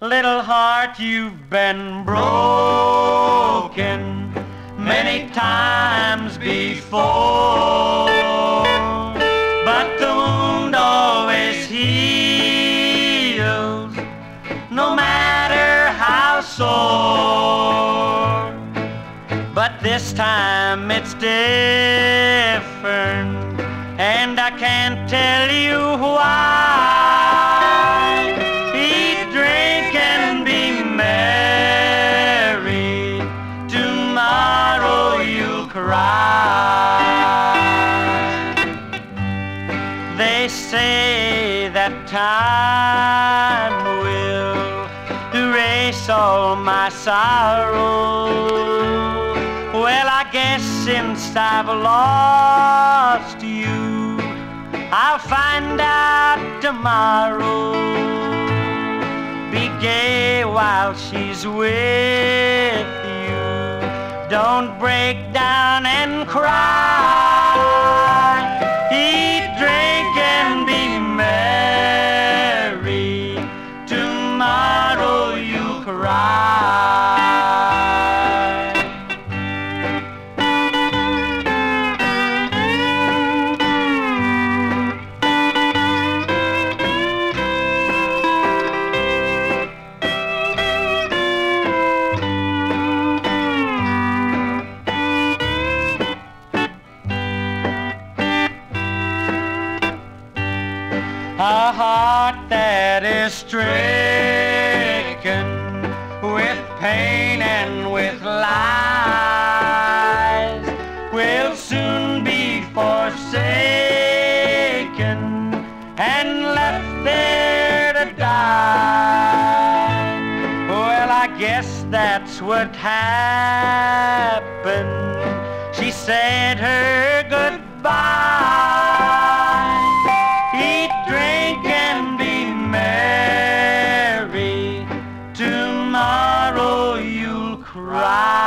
Little heart, you've been broken many times before. But the wound always heals, no matter how sore. But this time it's different, and I can't tell you why. Say that time will erase all my sorrow. Well, I guess since I've lost you, I'll find out tomorrow. Be gay while she's with you. Don't break down and cry. A heart that is stricken with pain and with lies will soon be forsaken and left there to die. Well, I guess that's what happened. She said her goodbye. Cry.